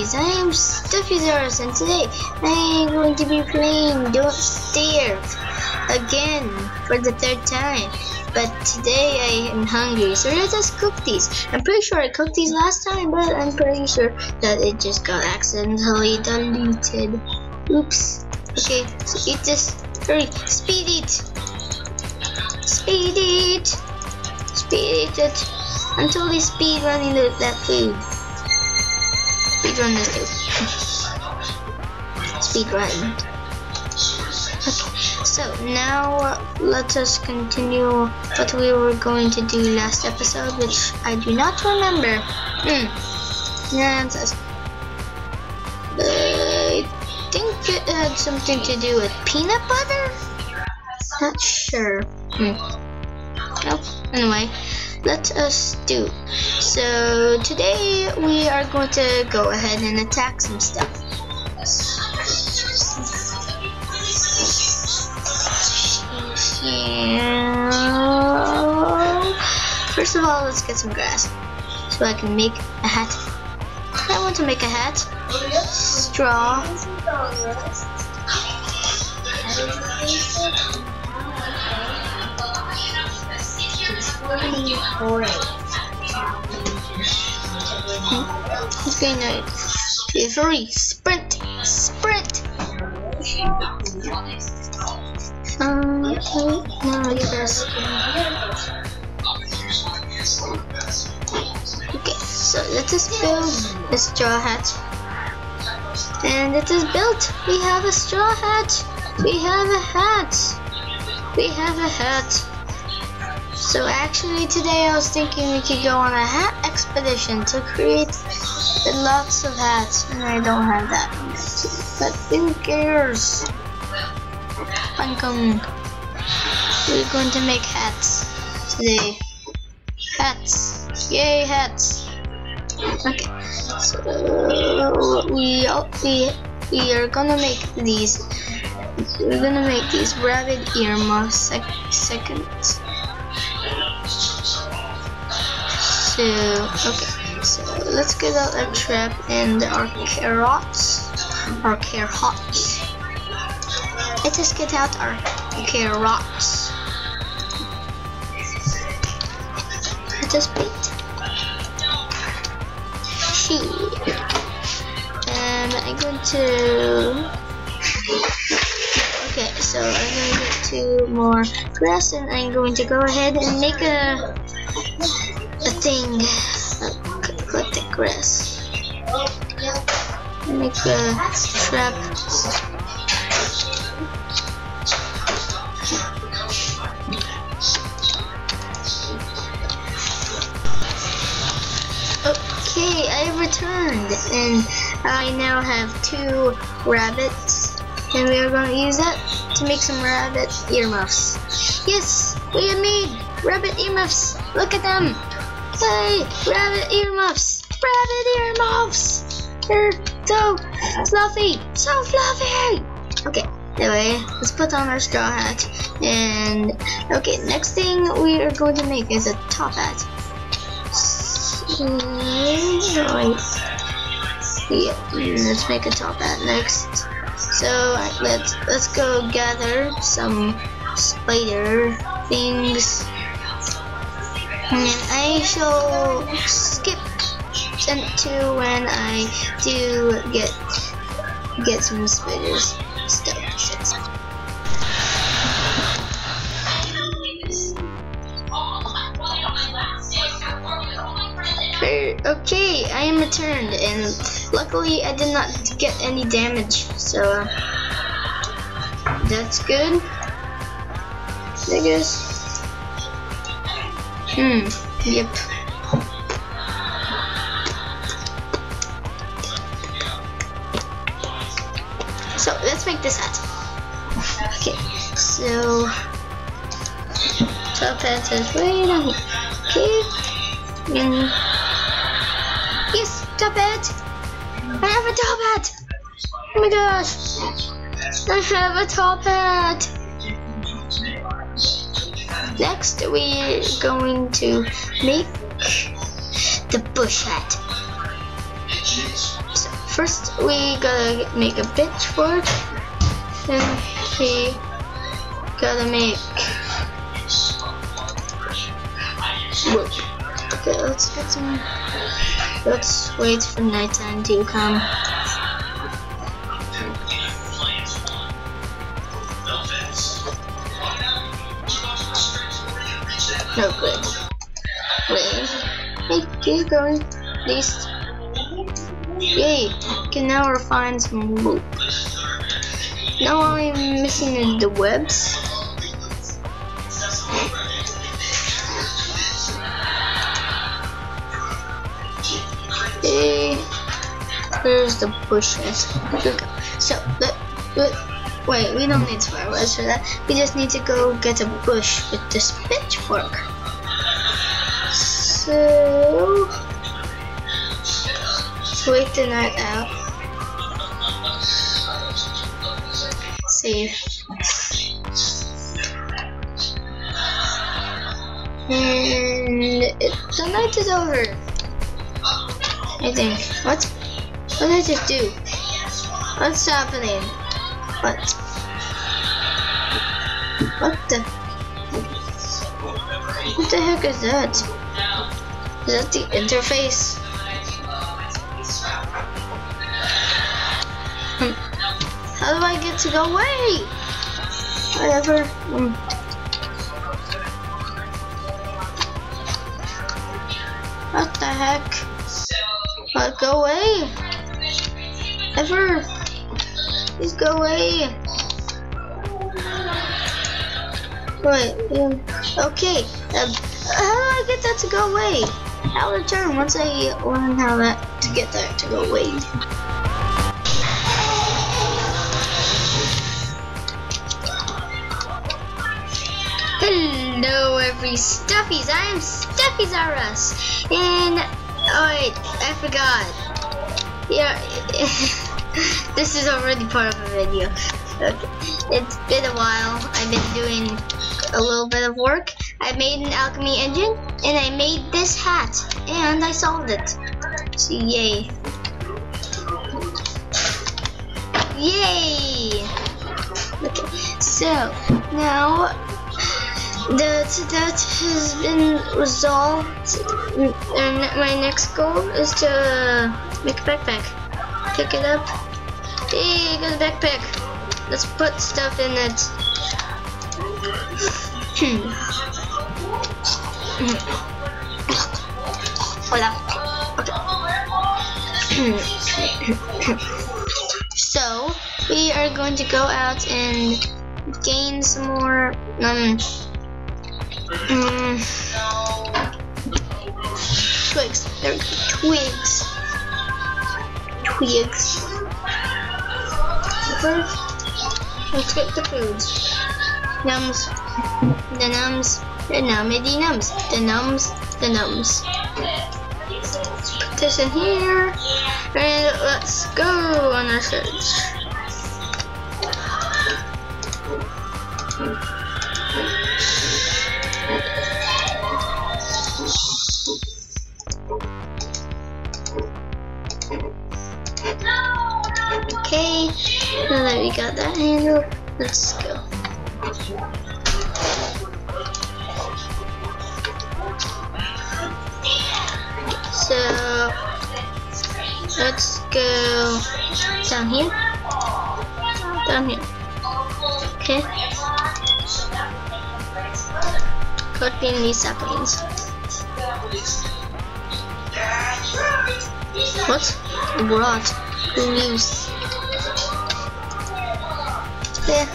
I am Stuffies and today I am going to be playing Don't Starve again for the third time. But today I am hungry, so let us cook these. I'm pretty sure I cooked these last time, but I'm pretty sure that it just got accidentally deleted. Oops. Okay, so eat this. Hurry, speed eat. Speed eat. Speed it. I'm totally speed running the, that food. Speed run this too. speed run. Okay, so now let us continue what we were going to do last episode, which I do not remember. Hmm. Yeah. I think it had something to do with peanut butter? Not sure. Hmm. Oh, anyway let us do. So today we are going to go ahead and attack some stuff. First of all, let's get some grass so I can make a hat. I want to make a hat. Straw. He's going to be hurry, sprint, sprint. Um, okay, now yes. Okay, so let us build a straw hat. And it is built. We have a straw hat. We have a hat. We have a hat. So actually today I was thinking we could go on a hat expedition to create lots of hats and I don't have that. But who cares? Welcome. we're going to make hats today. Hats. Yay hats. Okay so we we we are gonna make these. We're gonna make these rabbit earmuffs sec second so okay. So let's get out our trap and our carrots. Our carrots. Let us get out our carrots. Let us paint she. And I'm going to okay so I'm going to get two more grass and I'm going to go ahead and make a thing the grass. Make a trap. Okay I returned and I now have two rabbits and we are going to use that to make some rabbit earmuffs. Yes we have made rabbit earmuffs. Look at them Hey, rabbit earmuffs! Rabbit earmuffs! They're so fluffy! So fluffy! Okay, anyway, let's put on our straw hat. And, okay, next thing we are going to make is a top hat. Yeah, let's make a top hat next. So let's let's go gather some spider things and I shall skip to when I do get get some spiders stuff. Okay, I am returned, and luckily I did not get any damage, so uh, that's good. I guess. Hmm, yep. So let's make this hat. Okay, so top hat is right on here. Okay, and yes, top hat. I have a top hat. Oh my gosh, I have a top hat. Next, we're going to make the bush hat. So, first we gotta make a pitchfork. Then we gotta make. Whoa. Okay, let's get some. Let's wait for nighttime to come. No good. Wait. Hey, keep going, please. Yay! Can now refine some loop. Now I'm missing the webs. Hey, there's the bushes. So, let, let, wait, we don't need flowers for that. We just need to go get a bush with this pitchfork. So, wait the night out. Save. And the night is over. I think. What? What did I just do? What's happening? What? What the? What the heck is that? Is that the interface? Hmm. How do I get to go away? Whatever. Hmm. What the heck? What? Go away! Ever! Please go away! Wait, um, okay. Um, how do I get that to go away? I'll return once I learn how that to get that to go away. Hello, every stuffies. I am Stuffies R Us, and oh wait, I forgot. Yeah, this is already part of a video. Okay. It's been a while. I've been doing a little bit of work. I made an alchemy engine, and I made this hat, and I solved it. So yay. Yay! Okay, so now that that has been resolved, and my next goal is to make a backpack. Pick it up. Hey, got a backpack. Let's put stuff in it. Hola. Okay. so we are going to go out and gain some more um um twigs. There we go. Twigs. Twigs. Let's get the foods. Nums. The nums. The nummity nums. The nums. The nums. Put this in here. And let's go on our search. Let's go. So, let's go down here. Down here. Okay. Collecting these saplings. What? Rot. Loose. Yeah.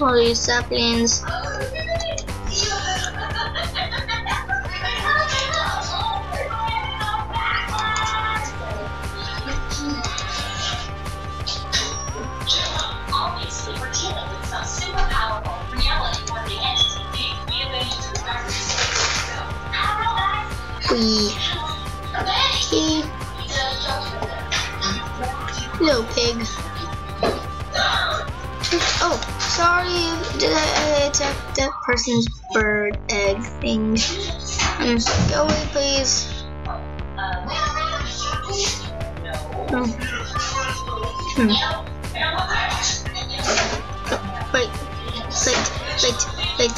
All these saplings. We. Attack that person's bird egg thing. Um, go away, please. Oh. Hmm. Wait, wait, wait, wait.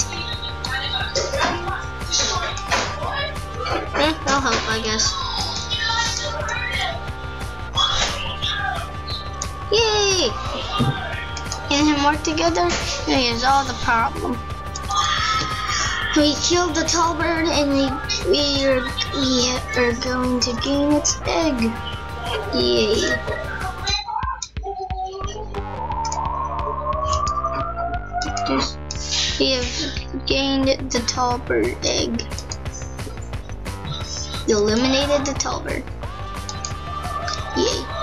Eh, I'll help, I guess. Yay! Work together is all the problem. We killed the tall bird and we, we, are, we are going to gain its egg. Yay. We have gained the tall bird egg. We eliminated the tall bird. Yay.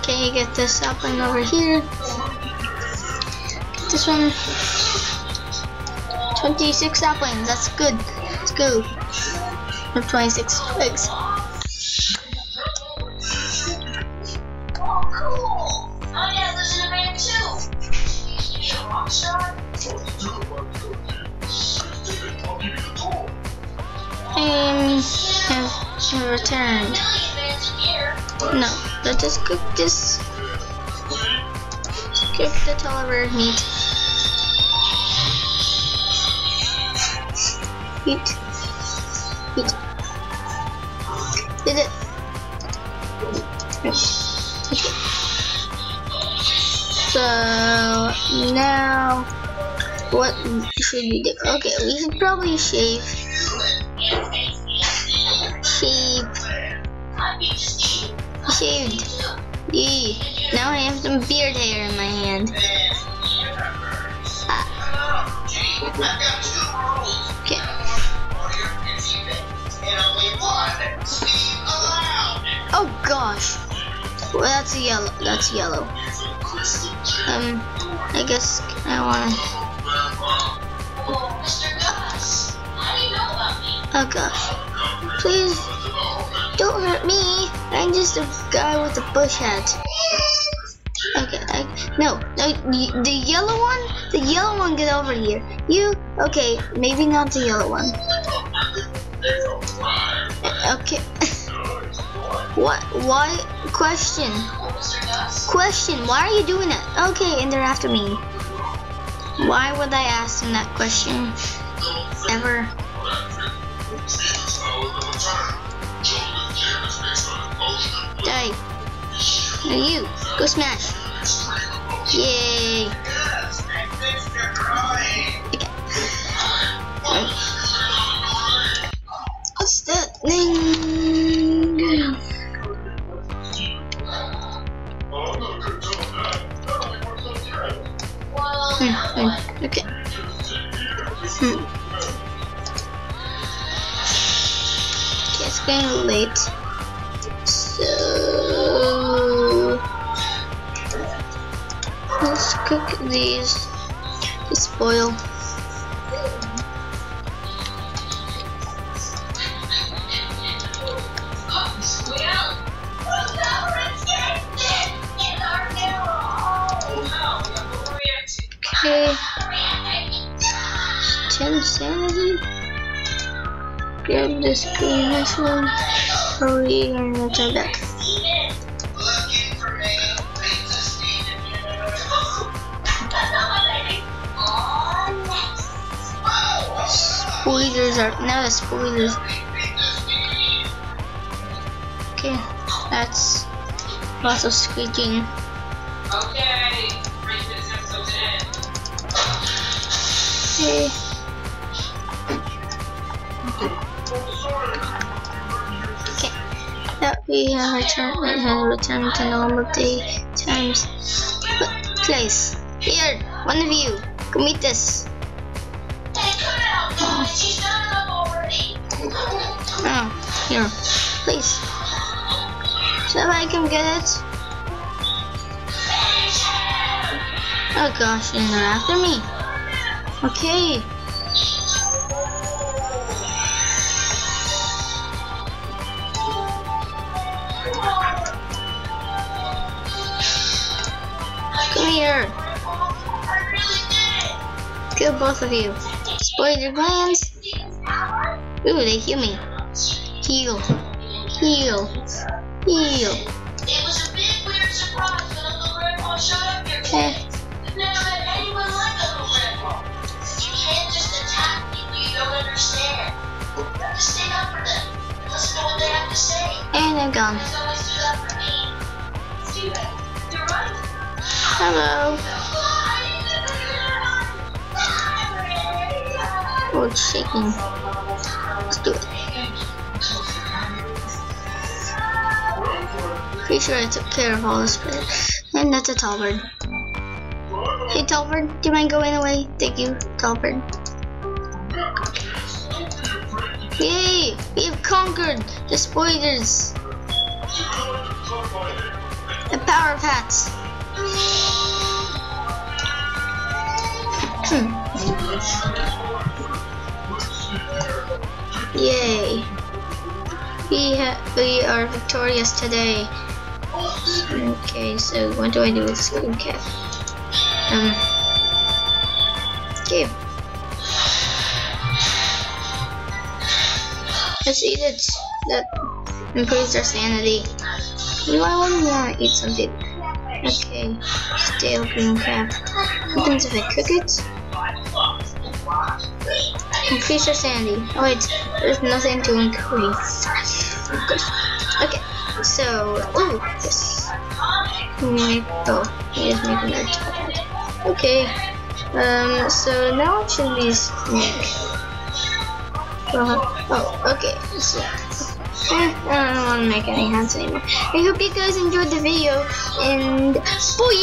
Okay, get this sapling over here. Get this one. 26 saplings, that's good. Let's go. I 26 eggs. Returned. No, let's just cook this. Cook the Tolliver meat. Eat. Eat. Did it. Okay. So now what should we do? Okay, we should probably. Shave. Shaved. Yee. Now I have some beard hair in my hand. Ah. Okay. Oh gosh. Well, that's a yellow. That's yellow. Um, I guess I wanna. Oh gosh. Please don't hurt me. I'm just a guy with a bush hat. Okay, I, no, no, the yellow one, the yellow one, get over here. You, okay, maybe not the yellow one. Okay. what? Why? Question. Question. Why are you doing that? Okay, and they're after me. Why would I ask them that question? Ever. Die. Now you. Go smash. Yay. Okay. What's that thing? Hmm, Okay. Hmm. Okay, it's getting late. Cook these to spoil. Okay. 10 sanity. Grab this green this one. Hurry and return back. Spoilers are now the spoilers. Okay, that's lots of squeaking. Okay. Okay. Okay. That we have returned we have returned to normal day times. But place. Here, one of you. Come meet this. Here, please. So I can get it. Oh gosh, and they're after me. Okay. Come here. Kill both of you. Spoil your glands. Ooh, they hear me. Heal. Heal. Heal. It was a big weird surprise when Uncle Grandpa showed up here. Okay. I've never met anyone like Uncle Grandpa. You can't just attack people you don't understand. You have to stand up for them. Listen to what they have to say. And I'm gone. There's always do that for me. Steven, you're right. Hello. Oh, it's shaking. Let's do it. Pretty sure I took care of all this, but and that's a tall bird. Hey, tall bird, do you mind going away? Thank you, tall bird. Yay! We have conquered the spoilers. The power of hats. Hmm. Yay! We we are victorious today. Okay, so what do I do with Cat? Um. Okay. Let's eat it. That improves our sanity. Know, I want to eat something. Okay, stale green crab. What happens if I cook it? Increase your sanity. Oh wait, there's nothing to increase. Okay, so, oh, this. Make, oh, he is making a. Okay, um, so now what should these make? Uh, oh, okay, so. eh, I don't want to make any hands anymore. I hope you guys enjoyed the video, and boy,